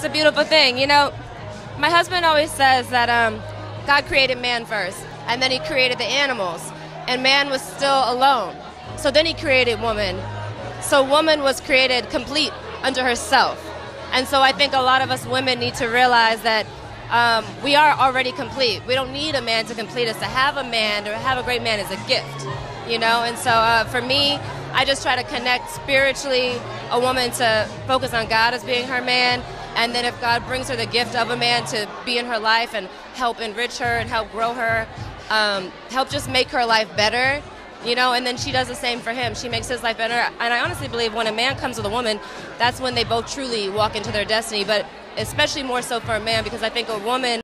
it's a beautiful thing. You know, my husband always says that um, God created man first, and then he created the animals, and man was still alone. So then he created woman. So woman was created complete unto herself. And so I think a lot of us women need to realize that um, we are already complete. We don't need a man to complete us. To have a man, to have a great man, is a gift, you know. And so uh, for me, I just try to connect spiritually a woman to focus on God as being her man, and then if God brings her the gift of a man to be in her life and help enrich her and help grow her, um, help just make her life better, you know, and then she does the same for him. She makes his life better. And I honestly believe when a man comes with a woman, that's when they both truly walk into their destiny. But especially more so for a man because I think a woman